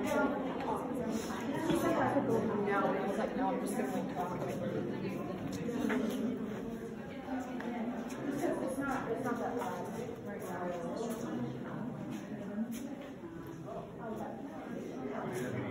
No, and I was like, no, I'm just going to like talk. It's not, it's not that right oh, now.